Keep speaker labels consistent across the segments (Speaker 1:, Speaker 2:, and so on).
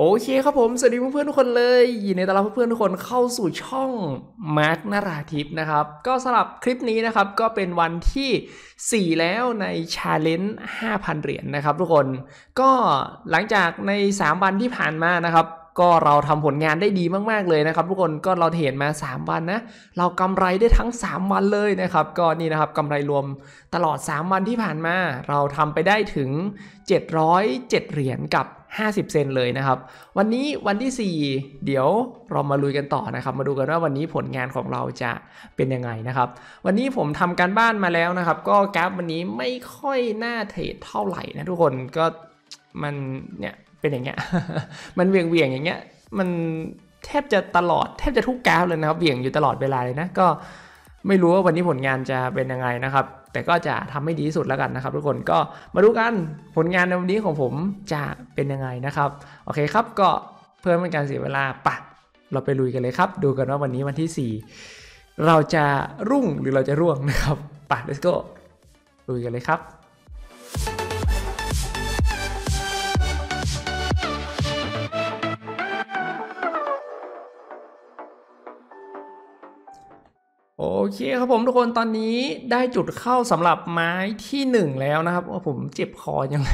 Speaker 1: โอเคครับผม สวัสดีเพื่อนๆทุกคนเลยยินดีต้อนรับเพื่อนๆทุกคนเข้าสู่ช่องมาร์กนาราทิปนะครับ ก็สำหรับคลิปนี้นะครับ ก็เป็นวันที่ 4 แล้วในชาเลนจ์5,000 เหรียญนนะครับทุกคน ก็หลังจากใน 3 วันที่ผ่านมานะครับ ก็เราทำผลงานได้ดีมากๆเลยนะครับ ทุกคนก็เราเห็นมา 3 วันนะ เรากำไรได้ทั้ง 3 วันเลยนะครับ ก็นี่นะครับกำไรรวมตลอด 3 วันที่ผ่านมา เราทำไปได้ถึง 707 เหรียญกับ 50 เซนเลยนะครับ วันนี้วันที่ 4 เดี๋ยวเรามาลุยกันต่อนะครับ มาดูกันว่าวันนี้ผลงานของเราจะเป็นยังไงนะครับ วันนี้ผมทำการบ้านมาแล้วนะครับ ก็กราฟวันนี้ไม่ค่อยน่าเทรดเท่าไหร่นะทุกคนก็มันเนี่ยเป็นอย่างเงี้ย มันเวียงเวียงๆอย่างเงี้ย มันแทบจะตลอดแทบจะทุกกราฟเลยนะครับเวียงอยู่ตลอดเวลาเลยนะก็ไม่รู้ว่าวันนี้ผลงานจะเป็นยังไงนะครับ แต่ก็จะทำให้ดีที่สุดแล้วกันนะครับ ทุกคนก็มาดูกันผลงานในวันนี้ของผมจะเป็นยังไงนะครับโอเคครับก็เพื่อไม่เป็นการเสียเวลาปะเราไปลุยกันเลยครับ ดูกันว่าวันนี้วันที่ 4 เราจะรุ่งหรือเราจะร่วงนะครับปะ let's go ลุยกันเลยครับ โอเคครับผมทุกคนตอนนี้ได้จุดเข้าสำหรับไม้ที่หนึ่งแล้วนะครับว่าผมเจ็บคอยังไง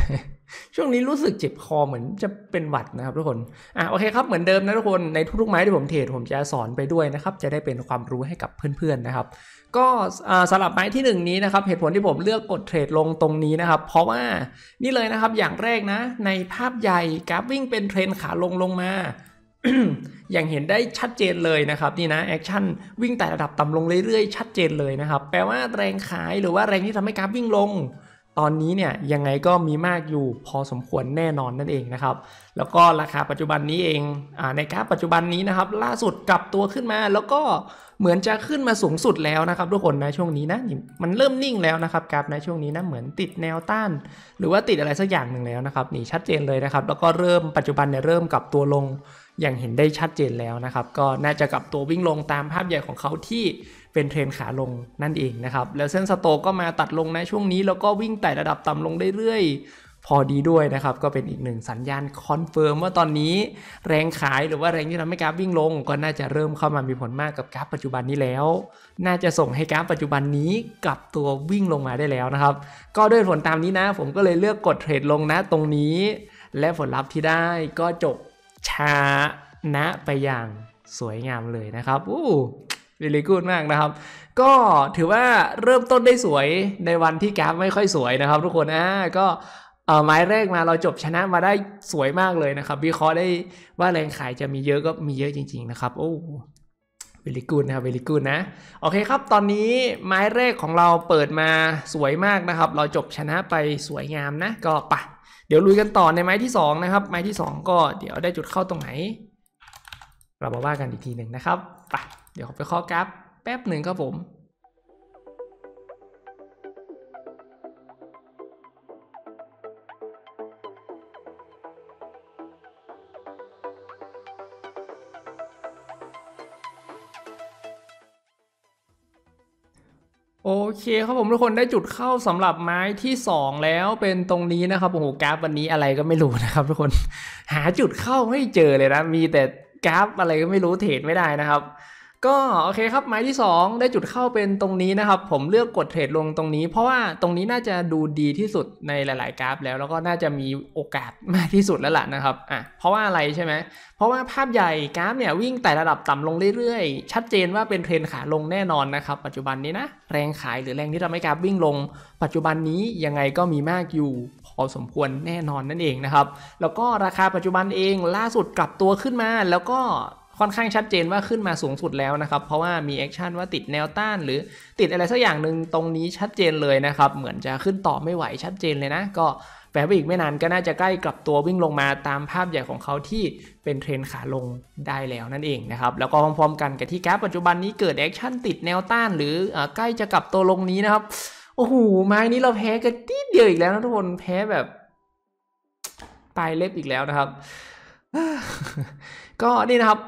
Speaker 1: ช่วงนี้รู้สึกเจ็บคอเหมือนจะเป็นหวัดนะครับทุกคนอะโอเคครับเหมือนเดิมนะทุกคนในทุกๆไม้ที่ผมเทรดผมจะสอนไปด้วยนะครับจะได้เป็นความรู้ให้กับเพื่อนๆนะครับ ก็สำหรับไม้ที่หนึ่งนี้นะครับเหตุผลที่ผมเลือกกดเทรดลงตรงนี้นะครับ เพราะว่านี่เลยนะครับอย่างแรกนะ ในภาพใหญ่กราฟวิ่งเป็นเทรนขาลงลงมา อย่างเห็นได้ชัดเจนเลยนะครับนี่นะ action วิ่งแต่ระดับต่ำลงเรื่อยๆ ชัดเจนเลยนะครับ แปลว่าแรงขายหรือว่าแรงที่ทำให้กราฟวิ่งลง ตอนนี้เนี่ยยังไงก็มีมากอยู่พอสมควรแน่นอนนั่นเองนะครับ แล้วก็ราคาปัจจุบันนี้เองอาในกราฟปัจจุบันนี้นะครับ ล่าสุดกลับตัวขึ้นมา แล้วก็เหมือนจะขึ้นมาสูงสุดแล้วนะครับ ทุกคนนะช่วงนี้นะนี่มันเริ่มนิ่งแล้วนะครับกราฟในช่วงนี้นะเหมือนติดแนวต้าน หรือว่าติดอะไรสักอย่างหนึ่งแล้วนะครับนี่ชัดเจนเลยนะครับ แล้วก็เริ่มปัจจุบันเนี่ยเริ่มกลับตัวลง อย่างเห็นได้ชัดเจนแล้วนะครับ ก็น่าจะกลับตัววิ่งลงตามภาพใหญ่ของเขาที่เป็นเทรนขาลงนั่นเองนะครับ แล้วเส้น sto ก็มาตัดลงในช่วงนี้ แล้วก็วิ่งไต่ระดับต่ำลงเรื่อยๆ พอดีด้วยนะครับ ก็เป็นอีกหนึ่งสัญญาณ confirm ว่าตอนนี้แรงขายหรือว่าแรงที่ทำให้กราฟวิ่งลง ก็น่าจะเริ่มเข้ามามีผลมากกับกราฟปัจจุบันนี้แล้ว น่าจะส่งให้กราฟปัจจุบันนี้กลับตัววิ่งลงมาได้แล้วนะครับ ก็ด้วยผลตามนี้นะ ผมก็เลยเลือกกด trade ลงนะตรงนี้ และผลลัพธ์ที่ได้ก็จบ ช้าณไปอย่างสวยงามเลยนะครับอู้วิลกูดมากนะครับ ก็ถือว่าเริ่มต้นได้สวยในวันที่กราฟไม่ค่อยสวยนะครับ ทุกคนอ่าก็เอ่อไม้แรกมาเราจบชนะมาได้สวยมากเลยนะครับ วิเคราะห์ได้ว่าแรงขายจะมีเยอะก็มีเยอะจริง ๆ นะครับ โอ้วิลกูดนะครับวิลกูดนะ โอเคครับ ตอนนี้ไม้แรกของเราเปิดมาสวยมากนะครับ เราจบชนะไปสวยงามนะ ก็ไป เดี๋ยวลุยกันต่อในไม้ที่สองนะครับ ไม้ที่สองก็เดี๋ยวได้จุดเข้าตรงไหน เรามาว่ากันอีกทีหนึ่งนะครับไปเดี๋ยวผมไปข้อกราฟแป๊บหนึ่งครับผม เคครับผมทุกคนได้จุดเข้าสำหรับไม้ที่ 2 แล้วเป็นตรงนี้นะครับโอ้โหกราฟวันนี้อะไรก็ไม่รู้นะครับทุกคนหาจุดเข้าไม่เจอเลยนะมีแต่กราฟอะไรก็ไม่รู้เทรดไม่ได้นะครับ ก็โอเคครับไม้ที่ 2 ได้จุดเข้าเป็นตรงนี้นะครับ ผมเลือกกดเทรดลงตรงนี้ เพราะว่าตรงนี้น่าจะดูดีที่สุดในหลาย ๆ กราฟ แล้วแล้วก็น่าจะมีโอกาสมากที่สุดแล้วล่ะนะครับอะเพราะว่าอะไรใช่ไหมเพราะว่าภาพใหญ่กราฟเนี่ยวิ่งแต่ระดับต่ำลงเรื่อย ๆ ชัดเจนว่าเป็นเทรนขาลงแน่นอนนะครับ ปัจจุบันนี้นะแรงขายหรือแรงที่ทำให้กราฟวิ่งลง ปัจจุบันนี้ยังไงก็มีมากอยู่พอสมควรแน่นอนนั่นเองนะครับแล้วก็ราคาปัจจุบันเองล่าสุดกลับตัวขึ้นมาแล้วก็ ค่อนข้างชัดเจนว่าขึ้นมาสูงสุดแล้วนะครับ เพราะว่ามี action ว่าติดแนวต้าน หรือติดอะไรสักอย่างหนึ่งตรงนี้ชัดเจนเลยนะครับ เหมือนจะขึ้นต่อไม่ไหวชัดเจนเลยนะ ก็แปลว่าอีกไม่นานก็น่าจะใกล้กลับตัววิ่งลงมาตามภาพใหญ่ของเขาที่เป็นเทรนขาลงได้แล้วนั่นเองนะครับ แล้วก็พร้อมๆกันกับที่กราฟปัจจุบันนี้เกิด action ติดแนวต้าน หรือเอ่อใกล้จะกลับตัวลงนี้นะครับโอ้โหไม้นี้เราแพ้กันทีเดียวอีกแล้วนะทุกคนแพ้แบบปลายเล็บอีกแล้วนะครับ ก็นี่นะครับ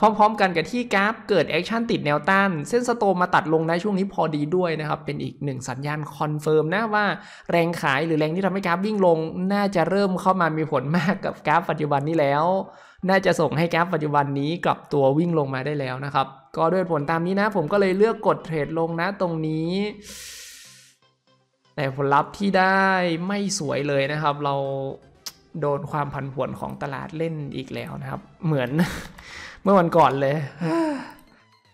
Speaker 1: พร้อมๆ กันกับที่กราฟเกิด action ติดแนวต้าน เส้น sto มาตัดลงในช่วงนี้พอดีด้วยนะครับ เป็นอีกหนึ่งสัญญาณ confirm นะว่าแรงขายหรือแรงที่ทำให้กราฟวิ่งลง น่าจะเริ่มเข้ามามีผลมากกับกราฟปัจจุบันนี้แล้ว น่าจะส่งให้กราฟปัจจุบันนี้กลับตัววิ่งลงมาได้แล้วนะครับ ก็ด้วยผลตามนี้นะ ผมก็เลยเลือกกดเทรดลงนะตรงนี้แต่ผลลัพธ์ที่ได้ไม่สวยเลยนะครับ เราโดนความผันผวนของตลาดเล่นอีกแล้วนะครับ เหมือน เมื่อวันก่อนเลย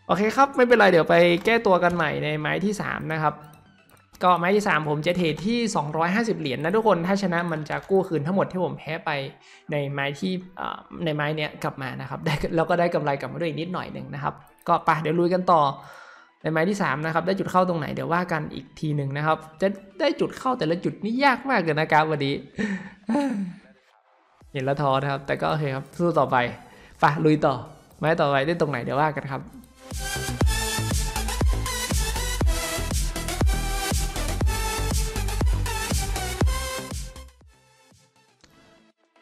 Speaker 1: โอเคครับ ไม่เป็นไร เดี๋ยวไปแก้ตัวกันใหม่ในไม้ที่ 3 นะครับ ก็ไม้ที่ 3 ผมจะเทรดที่ 250 เหรียญนะทุกคน ถ้าชนะมันจะกู้คืนทั้งหมดที่ผมแพ้ไปในไม้ที่ในไม้เนี้ยกลับมานะครับได้แล้วก็ได้กำไรกลับมาด้วยอีกนิดหน่อยหนึ่งนะครับ ก็ไปเดี๋ยวลุยกันต่อในไม้ที่ 3 นะครับ ได้จุดเข้าตรงไหนเดี๋ยวว่ากันอีกทีหนึ่งนะครับ จะได้จุดเข้าแต่ละจุดนี่ยากมากเลยนะครับวันนี้ เห็นแล้วท้อนะครับ แต่ก็โอเคครับสู้ต่อไปไปลุยต่อ ไม้ต่อไปได้ตรงไหนเดี๋ยวว่ากันครับ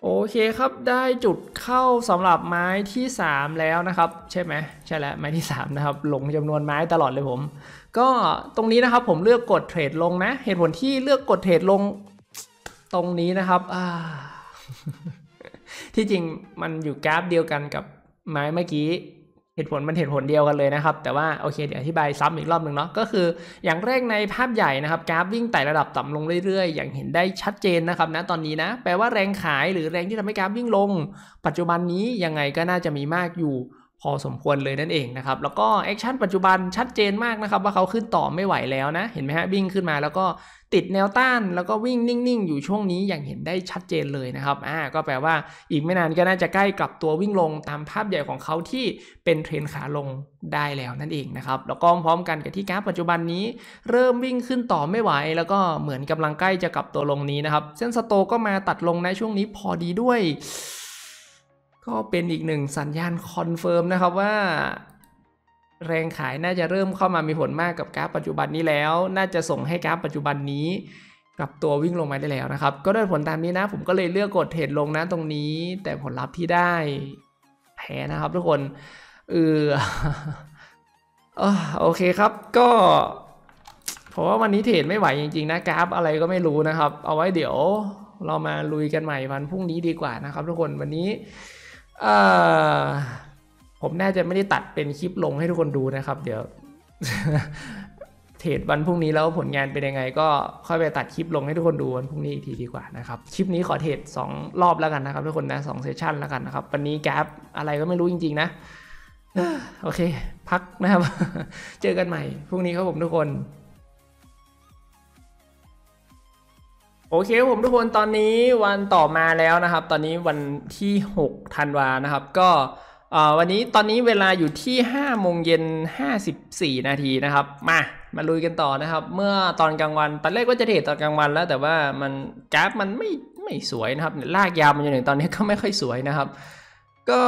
Speaker 1: โอเคครับได้จุดเข้าสำหรับไม้ที่ 3 แล้วนะครับ ใช่ไหมใช่แล้วไม้ที่ 3 นะครับ ลงจำนวนไม้ตลอดเลยผม ก็ตรงนี้นะครับผมเลือกกดเทรดลงนะ เหตุผลที่เลือกกดเทรดลงตรงนี้นะครับที่จริงมันอยู่กราฟเดียวกันกับ ไม้เมื่อกี้เหตุผลมันเหตุผลเดียวกันเลยนะครับ แต่ว่าโอเคเดี๋ยวอธิบายซ้ำอีกรอบหนึ่งเนาะก็คืออย่างแรกในภาพใหญ่นะครับกราฟวิ่งไต่ระดับต่ำลงเรื่อยๆ อย่างเห็นได้ชัดเจนนะครับนะตอนนี้นะแปลว่าแรงขายหรือแรงที่ทำให้กราฟวิ่งลง ปัจจุบันนี้ยังไงก็น่าจะมีมากอยู่ พอสมควรเลยนั่นเองนะครับ แล้วก็ action ปัจจุบันชัดเจนมากนะครับ ว่าเขาขึ้นต่อไม่ไหวแล้วนะ เห็นไหมฮะวิ่งขึ้นมาแล้วก็ติดแนวต้าน แล้วก็วิ่งนิ่งๆ อยู่ช่วงนี้อย่างเห็นได้ชัดเจนเลยนะครับอ่าก็แปลว่าอีกไม่นานก็น่าจะใกล้กลับตัววิ่งลงตามภาพใหญ่ของเขาที่เป็นเทรนขาลงได้แล้วนั่นเองนะครับแล้วก็พร้อมกันกับที่กราฟปัจจุบันนี้ เริ่มวิ่งขึ้นต่อไม่ไหว แล้วก็เหมือนกำลังใกล้จะกลับตัวลงนี้นะครับเส้น sto ก็มาตัดลงในช่วงนี้พอดีด้วย ก็เป็นอีกหนึ่งสัญญาณ confirm นะครับว่า แรงขายน่าจะเริ่มเข้ามามีผลมากกับกราฟปัจจุบันนี้แล้ว น่าจะส่งให้กราฟปัจจุบันนี้กลับตัววิ่งลงมาได้แล้วนะครับ ก็ด้วยผลตามนี้นะ ผมก็เลยเลือกกด trade ลงนะตรงนี้ แต่ผลลัพธ์ที่ได้แพ้นะครับทุกคนเออโอเคครับก็เพราะว่าวันนี้ trade ไม่ไหวจริงๆนะกราฟอะไรก็ไม่รู้นะครับ เอาไว้เดี๋ยวเรามาลุยกันใหม่วันพรุ่งนี้ดีกว่านะครับ ทุกคนวันนี้ ผมน่าจะไม่ได้ตัดเป็นคลิปลงให้ทุกคนดูนะครับ เดี๋ยว เทรดวันพรุ่งนี้แล้วผลงานเป็นยังไง ก็ค่อยไปตัดคลิปลงให้ทุกคนดูวันพรุ่งนี้อีกทีดีกว่านะครับคลิปนี้ขอเทรด2 รอบแล้วกันนะครับทุกคนนะสองเซสชันแล้วกันนะครับวันนี้แกปอะไรก็ไม่รู้จริง ๆ นะโอเค พักนะครับ เจอกันใหม่พรุ่งนี้ครับผมทุกคน โอเคผมทุกคนตอนนี้วันต่อมาแล้วนะครับ ตอนนี้วันที่ 6 ธันวานะครับ ก็วันนี้ตอนนี้เวลาอยู่ที่5โมงเย็น54 นาทีนะครับ มามาลุยกันต่อนะครับ เมื่อตอนกลางวันตอนแรกก็จะเทรดตอนกลางวันแล้วแต่ว่ามันกราฟมันไม่ไม่สวยนะครับ ลากยาวมาจนถึงตอนนี้ก็ไม่ค่อยสวยนะครับ ก็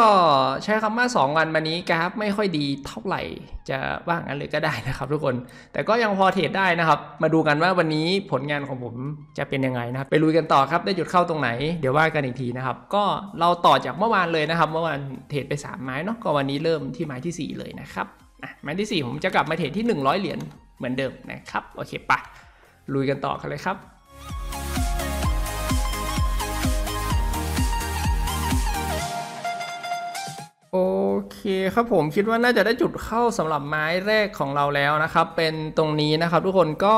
Speaker 1: ใช้คำว่า 2 วันมานี้กราฟไม่ค่อยดีเท่าไหร่จะว่างั้นเลยก็ได้นะครับทุกคน แต่ก็ยังพอเทรดได้นะครับ มาดูกันว่าวันนี้ผลงานของผมจะเป็นยังไงนะครับ ไปลุยกันต่อครับได้จุดเข้าตรงไหน เดี๋ยวว่ากันอีกทีนะครับ ก็เราต่อจากเมื่อวานเลยนะครับ เมื่อวานเทรดไป 3 ไม้เนาะก็วันนี้เริ่มที่ไม้ที่ 4 เลยนะครับไม้ที่ 4 ผมจะกลับมาเทรดที่ 100 เหรียญเหมือนเดิมนะครับโอเคปะลุยกันต่อกันเลยครับ คครับผมคิดว่าน่าจะได้จุดเข้าสำหรับไม้แรกของเราแล้วนะครับ เป็นตรงนี้นะครับ ทุกคนก็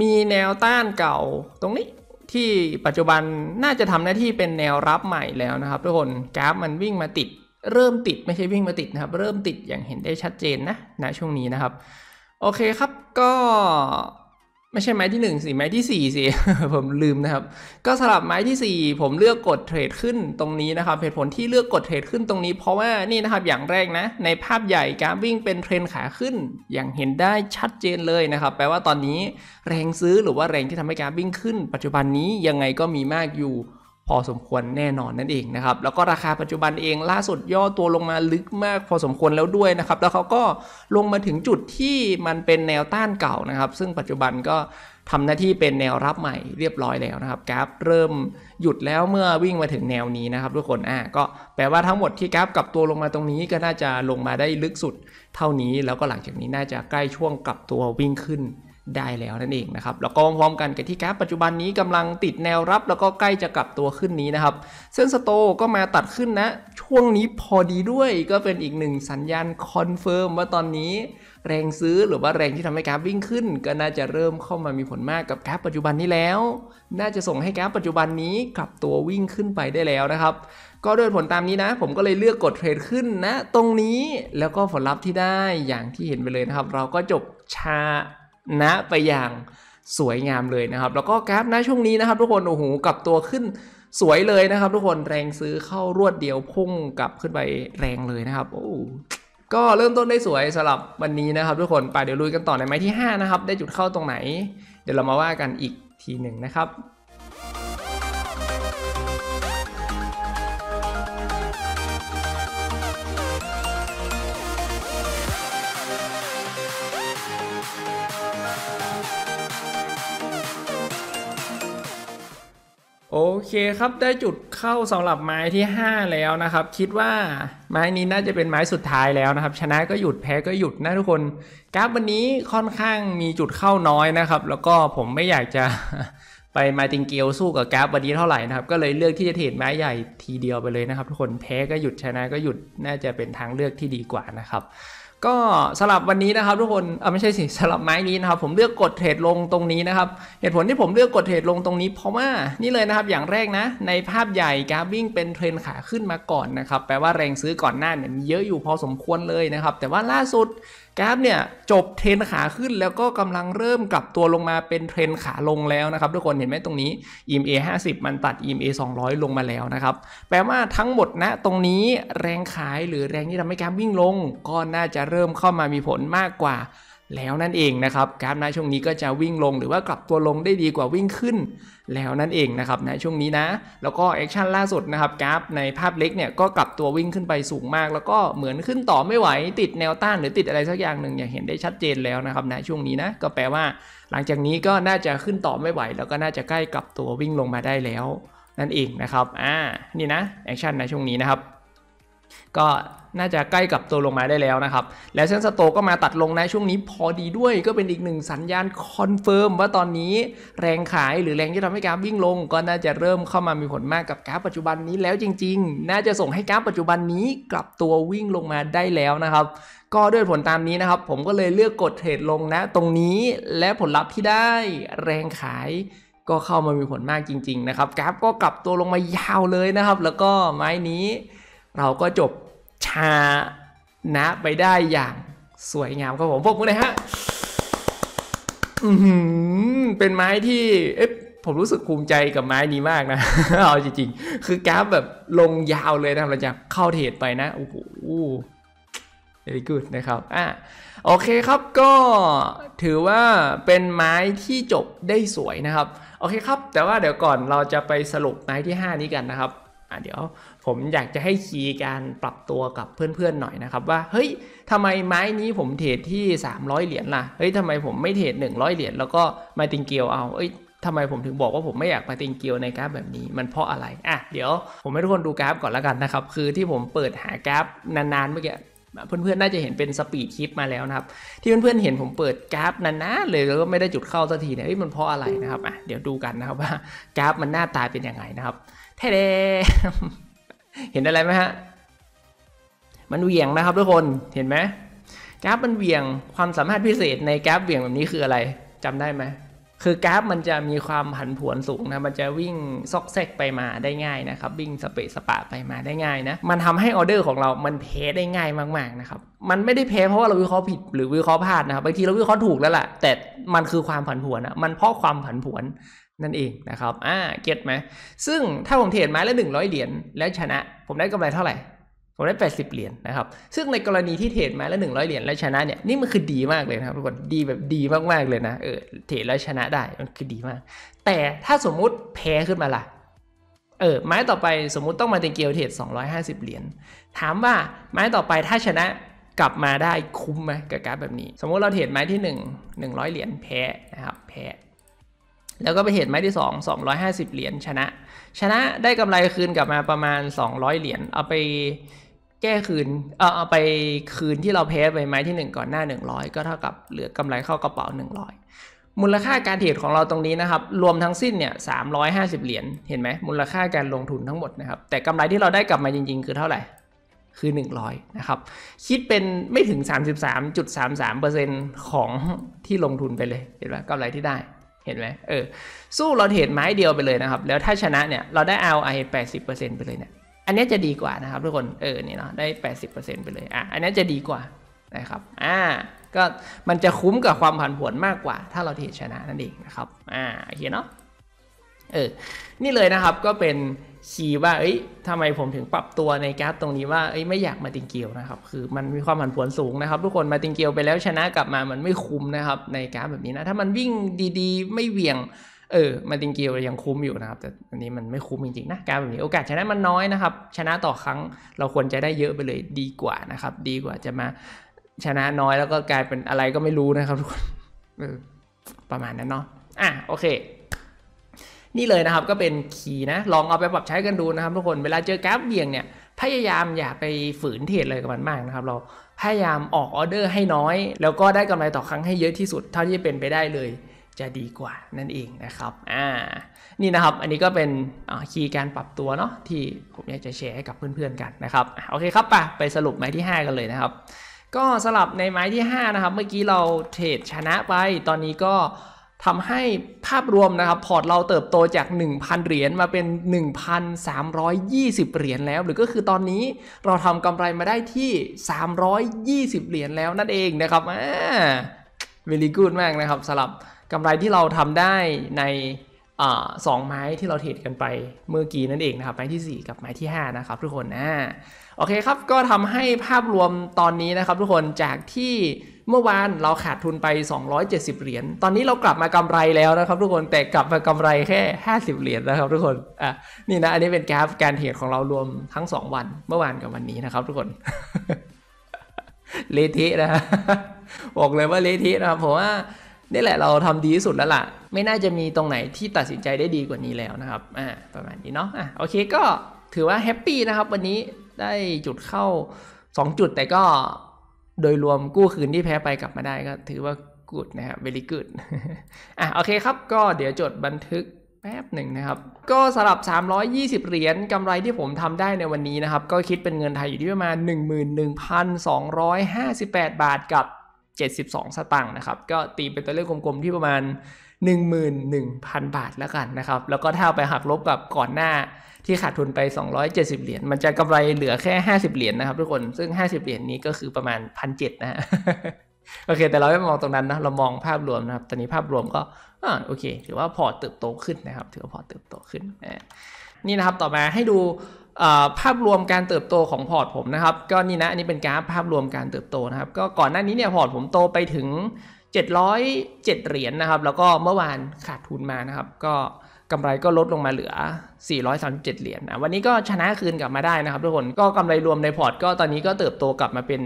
Speaker 1: มีแนวต้านเก่าตรงนี้ที่ปัจจุบันน่าจะทำหน้าที่เป็นแนวรับใหม่แล้วนะครับ ทุกคนกราฟมันวิ่งมาติด เริ่มติดไม่ใช่วิ่งมาติดนะครับ เริ่มติดอย่างเห็นได้ชัดเจนนะณช่วงนี้นะครับ โอเคครับก็ ไม่ใช่ไม้ที่1สิไม้ที่ 4สิผมลืมนะครับ ก็สลับไม้ที่ 4 ผมเลือกกดเทรดขึ้นตรงนี้นะครับเหตุผลที่เลือกกดเทรดขึ้นตรงนี้ เพราะว่านี่นะครับอย่างแรกนะ ในภาพใหญ่การวิ่งเป็นเทรนขาขึ้น อย่างเห็นได้ชัดเจนเลยนะครับ แปลว่าตอนนี้แรงซื้อหรือว่าแรงที่ทำให้การวิ่งขึ้น ปัจจุบันนี้ยังไงก็มีมากอยู่ พอสมควรแน่นอนนั่นเองนะครับ แล้วก็ราคาปัจจุบันเองล่าสุดย่อตัวลงมาลึกมากพอสมควรแล้วด้วยนะครับ แล้วเขาก็ลงมาถึงจุดที่มันเป็นแนวต้านเก่านะครับ ซึ่งปัจจุบันก็ทำหน้าที่เป็นแนวรับใหม่เรียบร้อยแล้วนะครับกราฟเริ่มหยุดแล้วเมื่อวิ่งมาถึงแนวนี้นะครับทุกคนอะก็แปลว่าทั้งหมดที่กราฟกลับตัวลงมาตรงนี้ก็น่าจะลงมาได้ลึกสุดเท่านี้ แล้วก็หลังจากนี้น่าจะใกล้ช่วงกลับตัววิ่งขึ้น ได้แล้วนั่นเองนะครับแล้วก็พร้อมกันกับที่กราฟปัจจุบันนี้กำลังติดแนวรับ แล้วก็ใกล้จะกลับตัวขึ้นนี้นะครับ เส้น Sto ก็มาตัดขึ้นนะ ช่วงนี้พอดีด้วยก็เป็นอีกหนึ่งสัญญาณ confirm ว่าตอนนี้แรงซื้อหรือว่าแรงที่ทำให้กราฟวิ่งขึ้น ก็น่าจะเริ่มเข้ามามีผลมากกับกราฟปัจจุบันนี้แล้ว น่าจะส่งให้กราฟปัจจุบันนี้กลับตัววิ่งขึ้นไปได้แล้วนะครับก็ด้วยผลตามนี้นะ ผมก็เลยเลือกกดเทรดขึ้นนะ ตรงนี้แล้วก็ผลลัพธ์ที่ได้อย่างที่เห็นไปเลยนะครับ เราก็จบชา นะไปอย่างสวยงามเลยนะครับ แล้วก็กราฟนะช่วงนี้นะครับ ทุกคนโอ้โหกับตัวขึ้นสวยเลยนะครับ ทุกคนแรงซื้อเข้ารวดเดียวพุ่งกลับขึ้นไปแรงเลยนะครับโอ้ก็เริ่มต้นได้สวยสำหรับวันนี้นะครับ ทุกคนไปเดี๋ยวลุยกันต่อในไม้ที่ 5 นะครับ ได้จุดเข้าตรงไหน เดี๋ยวเรามาว่ากันอีกทีหนึ่งนะครับ โอเคครับได้จุดเข้าสำหรับไม้ที่ 5 แล้วนะครับ คิดว่าไม้นี้น่าจะเป็นไม้สุดท้ายแล้วนะครับ ชนะก็หยุดแพ้ก็หยุดนะทุกคนกราฟวันนี้ค่อนข้างมีจุดเข้าน้อยนะครับ แล้วก็ผมไม่อยากจะไปมาติงเกลสู้กับกราฟวันนี้เท่าไหร่นะครับ ก็เลยเลือกที่จะเทรดไม้ใหญ่ทีเดียวไปเลยนะครับ ทุกคนแพ้ก็หยุดชนะก็หยุดน่าจะเป็นทางเลือกที่ดีกว่านะครับ ก็สลับวันนี้นะครับทุกคนเออไม่ใช่สิสลับไม้นี้นะครับ ผมเลือกกดเทรดลงตรงนี้นะครับเหตุผลที่ผมเลือกกดเทรดลงตรงนี้เพราะว่านี่เลยนะครับอย่างแรกนะ ในภาพใหญ่กราฟวิ่งเป็นเทรนขาขึ้นมาก่อนนะครับแปลว่าแรงซื้อก่อนหน้าเนี่ยมีเยอะอยู่พอสมควรเลยนะครับ แต่ว่าล่าสุด กราฟเนี่ยจบเทรนขาขึ้นแล้วก็กำลังเริ่มกลับตัวลงมาเป็นเทรนขาลงแล้วนะครับ ทุกคนเห็นไหมตรงนี้ EMA 50 มันตัด EMA 200 ลงมาแล้วนะครับ แปลว่าทั้งหมดนะตรงนี้แรงขายหรือแรงที่ทำให้กราฟวิ่งลง ก็น่าจะเริ่มเข้ามามีผลมากกว่า แล้วนั่นเองนะครับกราฟนะช่วงนี้ก็จะวิ่งลงหรือว่ากลับตัวลงได้ดีกว่าวิ่งขึ้น แล้วนั่นเองนะครับในช่วงนี้นะ แล้วก็ action ล่าสุดนะครับกราฟในภาพเล็กเนี่ยก็กลับตัววิ่งขึ้นไปสูงมาก แล้วก็เหมือนขึ้นต่อไม่ไหวติดแนวต้านหรือติดอะไรสักอย่างหนึ่งอย่างเห็นได้ชัดเจนแล้วนะครับในช่วงนี้นะก็แปลว่า หลังจากนี้ก็น่าจะขึ้นต่อไม่ไหว แล้วก็น่าจะใกล้กลับตัววิ่งลงมาได้แล้ว นั่นเองนะครับอ่านี่นะ action ในช่วงนี้นะครับก็ น่าจะใกล้กลับตัวลงมาได้แล้วนะครับ และเส้น Sto ก็มาตัดลงในช่วงนี้พอดีด้วยก็เป็นอีกหนึ่งสัญญาณ confirm ว่าตอนนี้แรงขายหรือแรงที่ทำให้กราฟวิ่งลง ก็น่าจะเริ่มเข้ามามีผลมากกับกราฟปัจจุบันนี้แล้วจริง ๆ น่าจะส่งให้กราฟปัจจุบันนี้กลับตัววิ่งลงมาได้แล้วนะครับ ก็ด้วยผลตามนี้นะครับ ผมก็เลยเลือกกดเทรดลงนะ ตรงนี้และผลลัพธ์ที่ได้แรงขายก็เข้ามามีผลมากจริง ๆ นะครับกราฟก็กลับตัวลงมายาวเลยนะครับ แล้วก็ไม้นี้เราก็จบ ชานะไปได้อย่างสวยงามครับผมพวกมือเลยฮะอืเป็นไม้ที่เอ๊ะผมรู้สึกภูมิใจกับไม้นี้มากนะ เอาจริงๆ คือกราฟแบบลงยาวเลยนะครับเราจะเข้าเทรดไปนะโอ้โห very good นะครับอะโอเคครับก็ถือว่าเป็นไม้ที่จบได้สวยนะครับ โอเคครับ แต่ว่าเดี๋ยวก่อนเราจะไปสรุปไม้ที่ 5 นี้กันนะครับ เดี๋ยวผมอยากจะให้คีย์การปรับตัวกับเพื่อนๆหน่อยนะครับ ว่าเฮ้ยทำไมไม้นี้ผมเทรดที่ 300 เหรียญล่ะเฮ้ยทำไมผมไม่เทรด100 เหรียญแล้วก็มาติงเกียวเอาเอ้ยทำไมผมถึงบอกว่าผมไม่อยากมาติงเกียวในกราฟแบบนี้มันเพราะอะไรอะเดี๋ยวผมให้ทุกคนดูกราฟก่อนแล้วกันนะครับคือที่ผมเปิดหากราฟนานๆเมื่อกี้เพื่อนๆ น่าจะเห็นเป็นสปีดคลิปมาแล้วนะครับ ที่เพื่อนๆ เห็นผมเปิดกราฟนานๆเลยแล้วก็ไม่ได้จุดเข้าสักทีเนี่ยเฮ้ยมันเพราะอะไรนะครับอะเดี๋ยวดูกันนะครับว่ากราฟมันหน้าตาเป็นยังไงนะครับ แท้เห็นอะไรไหมฮะ มันเหวี่ยงนะครับทุกคน เห็นไหมกราฟมันเหวี่ยง ความสามารถพิเศษในกราฟเหวี่ยงแบบนี้คืออะไรจำได้ไหม คือกราฟมันจะมีความผันผวนสูงนะ มันจะวิ่งซอกแซกไปมาได้ง่ายนะครับ วิ่งสเปะสปะไปมาได้ง่ายนะ มันทำให้ออเดอร์ของเรา มันแพ้ได้ง่ายมากๆนะครับ มันไม่ได้แพ้เพราะว่าเราวิเคราะห์ผิดหรือวิเคราะห์พลาดนะครับ บางทีเราวิเคราะห์ถูกแล้วแหละแต่มันคือความผันผวนนะมันเพราะความผันผวน นั่นเองนะครับ อ่า เก็ตไหม ซึ่งถ้าผมเทรดไม้ละหนึ่งร้อยเหรียญแล้วชนะ ผมได้กำไรเท่าไหร่ ผมได้ 80 เหรียญนะครับ ซึ่งในกรณีที่เทรดไม้ละ100 เหรียญแล้วชนะเนี่ย นี่มันคือดีมากเลยนะครับทุกคน ดีแบบดีมากๆเลยนะ เออ เทรดแล้วชนะได้ มันคือดีมาก แต่ถ้าสมมุติแพ้ขึ้นมาล่ะ เออ ไม้ต่อไปสมมุติต้องมาติงเกียวเทรด250 เหรียญ ถามว่าไม้ต่อไปถ้าชนะกลับมาได้คุ้มไหมกับการแบบนี้ สมมุติเราเทรดไม้ที่ 1 100 เหรียญแพ้นะครับ แพ้ แล้วก็ไปเทรดไม้ที่ 2 250 เหรียญชนะ ชนะได้กำไรคืนกลับมาประมาณ 200 เหรียญเอาไปแก้คืนเออเอาไปคืนที่เราแพ้ไปไม้ที่ 1 ก่อนหน้า 100 ก็เท่ากับเหลือกำไรเข้ากระเป๋า 100 มูลค่าการเทรดของเราตรงนี้นะครับ รวมทั้งสิ้นเนี่ย350 เหรียญเห็นไหมมูลค่าการลงทุนทั้งหมดนะครับแต่กำไรที่เราได้กลับมาจริง ๆ คือเท่าไหร่คือ 100 นะครับ คิดเป็นไม่ถึง 33.33%ของที่ลงทุนไปเลย เห็นไหมกำไรที่ได้ เห็นไหมเออสู้เราเทรดไม้เดียวไปเลยนะครับ แล้วถ้าชนะเนี่ยเราได้ ROI 80%ไปเลยเนี่ยอันนี้จะดีกว่านะครับทุกคนเออนี่เนาะได้ 80%ไปเลยอะอันนี้จะดีกว่านะครับอ่าก็มันจะคุ้มกับความผันผวนมากกว่า ถ้าเราเทรดชนะนั่นเองนะครับอ่าโอเคเนาะเออนี่เลยนะครับก็เป็น คีย์ว่า เอ้ยทำไมผมถึงปรับตัวในกราฟตรงนี้ว่า เอ้ย ไม่อยากมาติงเกียวนะครับ คือมันมีความผันผวนสูงนะครับ ทุกคน มาติงเกียวไปแล้วชนะกลับมา มันไม่คุ้มนะครับ ในกราฟแบบนี้นะ ถ้ามันวิ่งดีๆ ไม่เหวี่ยง เออ มาติงเกียวยังคุ้มอยู่นะครับ แต่อันนี้มันไม่คุ้มจริงๆนะ กราฟแบบนี้ โอกาสชนะมันน้อยนะครับ ชนะต่อครั้ง เราควรจะได้เยอะไปเลยดีกว่านะครับ ดีกว่าจะมาชนะน้อยแล้วก็กลายเป็นอะไรก็ไม่รู้นะครับทุกคน เออ ประมาณนั้นเนาะ อะ โอเค นี่เลยนะครับก็เป็นคีย์นะลองเอาไปปรับใช้กันดูนะครับทุกคนเวลาเจอกราฟเบี่ยงเนี่ยพยายามอย่าไปฝืนเทรดเลยกับมันมากนะครับ เราพยายามออกออเดอร์ให้น้อย แล้วก็ได้กำไรต่อครั้งให้เยอะที่สุดเท่าที่จะเป็นไปได้เลยจะดีกว่านั่นเองนะครับ อ่า นี่นะครับ อันนี้ก็เป็นคีย์การปรับตัวเนาะที่ผมอยากจะแชร์ให้กับเพื่อนๆกันนะครับ โอเคครับปะไปสรุปไม้ที่ 5 กันเลยนะครับ ก็สลับในไม้ที่ 5 นะครับ เมื่อกี้เราเทรดชนะไป ตอนนี้ก็ ทำให้ภาพรวมนะครับพอร์ตเราเติบโตจาก 1,000 เหรียญมาเป็น 1,320 เหรียญแล้ว หรือก็คือตอนนี้เราทำกำไรมาได้ที่ 320 เหรียญแล้วนั่นเองนะครับอ่า very good มากนะครับสำหรับกำไรที่เราทำได้ในสองไม้ที่เราเทรดกันไปเมื่อกี้นั่นเองนะครับไม้ที่ 4 กับไม้ที่ 5 นะครับทุกคนอ่าโอเคครับก็ทำให้ภาพรวมตอนนี้นะครับทุกคนจากที่ เมื่อวานเราขาดทุนไป 270 เหรียญ ตอนนี้เรากลับมากำไรแล้วนะครับทุกคน แต่กลับมากำไรแค่ 50 เหรียญนะครับทุกคน อะ นี่นะ อันนี้เป็นกราฟการเทรดของเรารวมทั้ง 2 วัน เมื่อวานกับวันนี้นะครับทุกคน เลทะนะบอกเลยว่าเลทะนะครับผมว่านี่แหละเราทำดีที่สุดแล้วล่ะ ไม่น่าจะมีตรงไหนที่ตัดสินใจได้ดีกว่านี้แล้วนะครับ อ่า ประมาณนี้เนาะ อะ โอเค ก็ถือว่าแฮปปี้นะครับ วันนี้ได้จุดเข้า 2 จุดแต่ก็ โดยรวมกู้คืนที่แพ้ไปกลับมาได้ก็ถือว่ากูดนะครับ very good อะโอเคครับ ก็เดี๋ยวจดบันทึกแป๊บหนึ่งนะครับ ก็สำหรับ 320 เหรียญกำไรที่ผมทำได้ในวันนี้นะครับ ก็คิดเป็นเงินไทยอยู่ที่ประมาณ 11,258 บาทกับ 72 สตางค์นะครับ ก็ตีเป็นตัวเลขกลมๆที่ประมาณ 11,000 บาทแล้วกันนะครับ แล้วก็ถ้าไปหักลบกับก่อนหน้าที่ขาดทุนไป 270 เหรียญ มันจะกำไรเหลือแค่ 50 เหรียญนะครับทุกคน ซึ่ง 50 เหรียญนี้ก็คือประมาณพันเนะฮะ โอเค แต่เราไม่มองตรงนั้นนะ เรามองภาพรวมนะครับ ตอนนี้ภาพรวมก็อ่าโอเค ถือว่าพอเติบโตขึ้นนะครับ ถือว่าพอเติบโตขึ้น นี่นะครับ ต่อมาให้ดูภาพรวมการเติบโตของพอร์ตผมนะครับ ก็นี่นะ อันนี้เป็นกราฟภาพรวมการเติบโตนะครับ ก็ก่อนหน้านี้เนี่ยพอร์ตผมโตไปถึง 707 เหรียญนะครับ แล้วก็เมื่อวานขาดทุนมานะครับ ก็กำไรก็ลดลงมาเหลือ 437 เหรียญนะวันนี้ก็ชนะคืนกลับมาได้นะครับทุกคนก็กำไรรวมในพอร์ตก็ตอนนี้ก็เติบโตกลับมาเป็น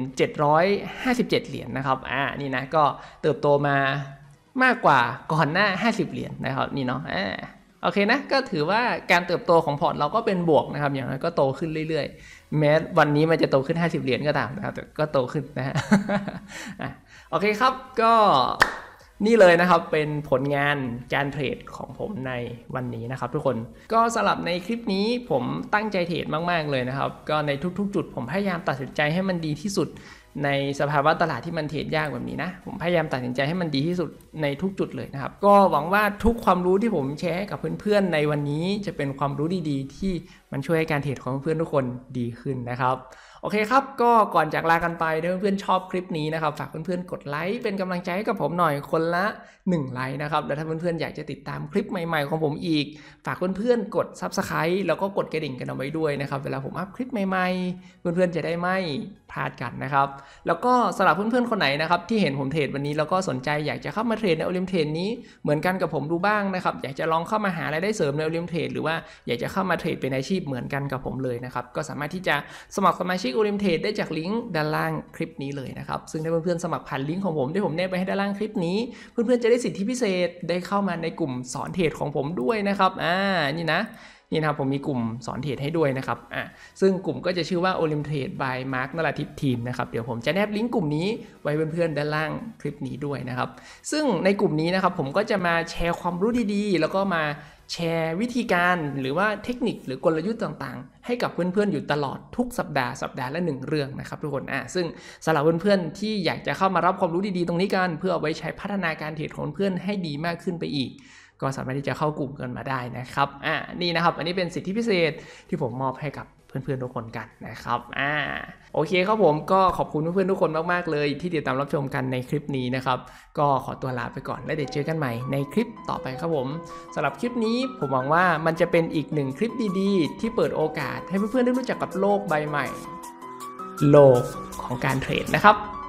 Speaker 1: 757 เหรียญนนะครับอ่านี่นะก็เติบโตมามากกว่าก่อนหน้า 50 เหรียญนนะครับนี่เนาะอ่าโอเคนะก็ถือว่าการเติบโตของพอร์ตเราก็เป็นบวกนะครับอย่างน้อยก็โตขึ้นเรื่อยๆ แม้วันนี้มันจะโตขึ้น 50 เหรียญก็ตามนะครับแต่ก็โตขึ้นนะฮะ โอเคครับก็นี่เลยนะครับเป็นผลงานการเทรดของผมในวันนี้นะครับ ทุกคนก็สำหรับในคลิปนี้ผมตั้งใจเทรดมากๆเลยนะครับ ก็ในทุกๆ จุดผมพยายามตัดสินใจให้มันดีที่สุด ในสภาวะตลาดที่มันเทรดยากแบบนี้นะ ผมพยายามตัดสินใจให้มันดีที่สุดในทุกจุดเลยนะครับ ก็หวังว่าทุกความรู้ที่ผมแชร์กับเพื่อนๆในวันนี้จะเป็นความรู้ดีๆ ที่มันช่วยให้การเทรดของเพื่อนๆทุกคนดีขึ้นนะครับ โอเคครับ ก็ก่อนจากลากันไปถ้าเพื่อนๆชอบคลิปนี้นะครับ ฝากเพื่อนๆกดไลค์เป็นกำลังใจให้กับผมหน่อยคนละ 1 ไลค์นะครับแล้วถ้าเพื่อนๆอยากจะติดตามคลิปใหม่ๆของผมอีก ฝากเพื่อนๆกด Subscribe แล้วก็กดกระดิ่งกันเอาไว้ด้วยนะครับ เวลาผม up คลิปใหม่ๆ เพื่อนๆจะได้ไม่พลาดกันนะครับ แล้วก็สำหรับเพื่อนๆคนไหนนะครับที่เห็นผมเทรดวันนี้แล้วก็สนใจอยากจะเข้ามาเทรดใน Olymp Trade นี้เหมือนกันกับผมดูบ้างนะครับอยากจะลองเข้ามาหารายได้เสริมใน Olymp Trade หรือว่าอยากจะเข้ามาเทรดเป็นอาชีพเหมือนกันกับผมเลยนะครับก็สามารถที่จะสมัครสมาชิก Olymp Trade ได้จากลิงก์ด้านล่างคลิปนี้เลยนะครับ ซึ่งถ้าเพื่อนๆสมัครผ่านลิงก์ของผมที่ผมแนบไปให้ด้านล่างคลิปนี้ เพื่อนๆจะได้สิทธิพิเศษได้เข้ามาในกลุ่มสอนเทรดของผมด้วยนะครับ อ่า นี่นะนี่นะครับผมมีกลุ่มสอนเทรดให้ด้วยนะครับ อะ ซึ่งกลุ่มก็จะชื่อว่า o l i m t r a d e by Mark นราทิพย์ทีมนะครับ เดี๋ยวผมจะแนบลิงก์กลุ่มนี้ไว้เพื่อนๆด้านล่างคลิปนี้ด้วยนะครับ ซึ่งในกลุ่มนี้นะครับผมก็จะมาแชร์ความรู้ดีๆ แล้วก็มา แชร์วิธีการหรือว่าเทคนิคหรือกลยุทธ์ต่างๆ ให้กับเพื่อนๆอยู่ตลอดทุกสัปดาห์สัปดาห์ละหนึ่งเรื่องนะครับทุกคนอะซึ่งสำหรับเพื่อนๆที่อยากจะเข้ามารับความรู้ดีๆตรงนี้กัน เพื่อเอาไว้ใช้พัฒนาการเทรดของเพื่อนให้ดีมากขึ้นไปอีก ก็สามารถที่จะเข้ากลุ่มกันมาได้นะครับอ่านี่นะครับ อันนี้เป็นสิทธิพิเศษที่ผมมอบให้กับ เพื่อนๆทุกคนกันนะครับอ่าโอเคครับผมก็ขอบคุณเพื่อนๆทุกคนมากๆเลย ที่ติดตามรับชมกันในคลิปนี้นะครับ ก็ขอตัวลาไปก่อนแล้วเดี๋ยวเจอกันใหม่ในคลิปต่อไปครับผมสำหรับคลิปนี้ผมหวังว่ามันจะเป็นอีกหนึ่งคลิปดีๆ ที่เปิดโอกาสให้เพื่อนๆได้รู้จักกับโลกใบใหม่ โลกของการเทรดนะครับ